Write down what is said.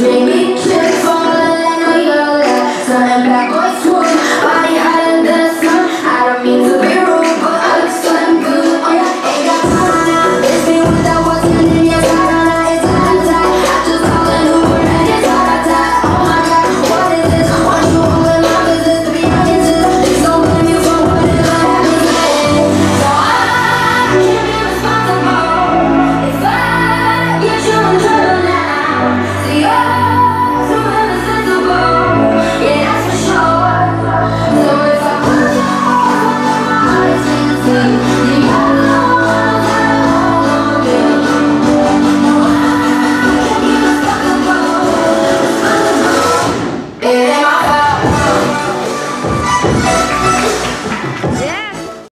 maybe